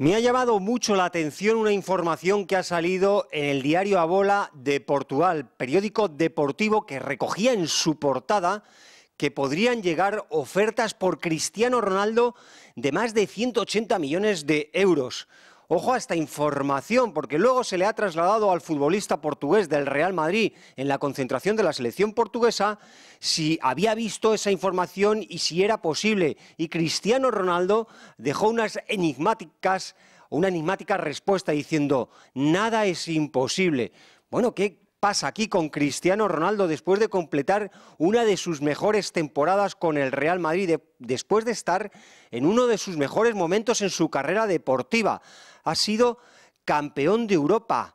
Me ha llamado mucho la atención una información que ha salido en el diario Abola de Portugal, periódico deportivo que recogía en su portada que podrían llegar ofertas por Cristiano Ronaldo de más de 180 millones de euros. Ojo a esta información, porque luego se le ha trasladado al futbolista portugués del Real Madrid en la concentración de la selección portuguesa si había visto esa información y si era posible. Y Cristiano Ronaldo dejó unas enigmáticas, una enigmática respuesta diciendo, nada es imposible. Bueno, ¿qué pasa aquí con Cristiano Ronaldo después de completar una de sus mejores temporadas con el Real Madrid, después de estar en uno de sus mejores momentos en su carrera deportiva? ha sido campeón de Europa,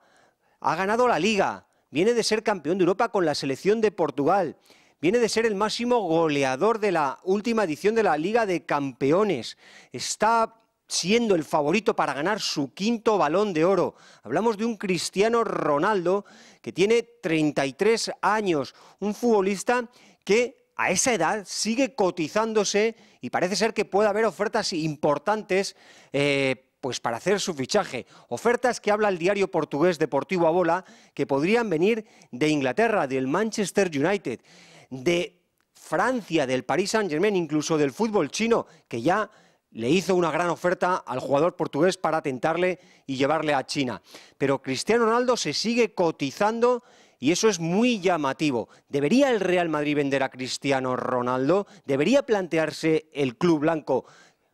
ha ganado la liga, viene de ser campeón de Europa con la selección de Portugal, viene de ser el máximo goleador de la última edición de la Liga de Campeones, está siendo el favorito para ganar su quinto balón de oro. Hablamos de un Cristiano Ronaldo que tiene 33 años, un futbolista que a esa edad sigue cotizándose y parece ser que puede haber ofertas importantes eh, pues para hacer su fichaje. Ofertas que habla el diario portugués Deportivo Abola que podrían venir de Inglaterra, del Manchester United, de Francia, del Paris Saint-Germain, incluso del fútbol chino, que ya le hizo una gran oferta al jugador portugués para tentarle y llevarle a China. Pero Cristiano Ronaldo se sigue cotizando y eso es muy llamativo. ¿Debería el Real Madrid vender a Cristiano Ronaldo? ¿Debería plantearse el club blanco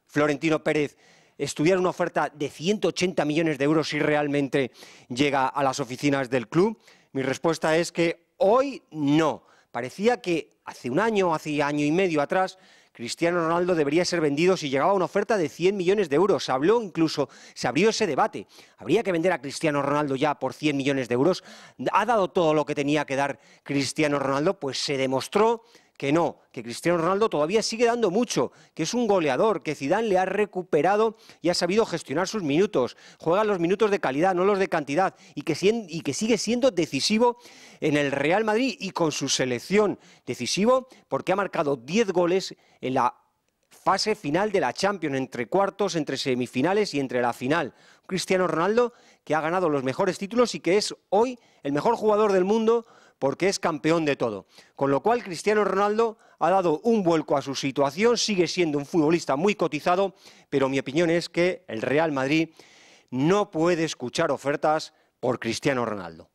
Florentino Pérez estudiar una oferta de 180 millones de euros si realmente llega a las oficinas del club? Mi respuesta es que hoy no. Parecía que hace un año, hace año y medio atrás, Cristiano Ronaldo debería ser vendido si llegaba una oferta de 100 millones de euros. Se habló incluso, se abrió ese debate. ¿Habría que vender a Cristiano Ronaldo ya por 100 millones de euros? ¿Ha dado todo lo que tenía que dar Cristiano Ronaldo? Pues se demostró que no, que Cristiano Ronaldo todavía sigue dando mucho, que es un goleador, que Zidane le ha recuperado y ha sabido gestionar sus minutos, juega los minutos de calidad, no los de cantidad, y que, sigue siendo decisivo en el Real Madrid y con su selección. Decisivo porque ha marcado 10 goles en la fase final de la Champions, entre cuartos, entre semifinales y entre la final. Cristiano Ronaldo que ha ganado los mejores títulos y que es hoy el mejor jugador del mundo porque es campeón de todo. Con lo cual Cristiano Ronaldo ha dado un vuelco a su situación, sigue siendo un futbolista muy cotizado, pero mi opinión es que el Real Madrid no puede escuchar ofertas por Cristiano Ronaldo.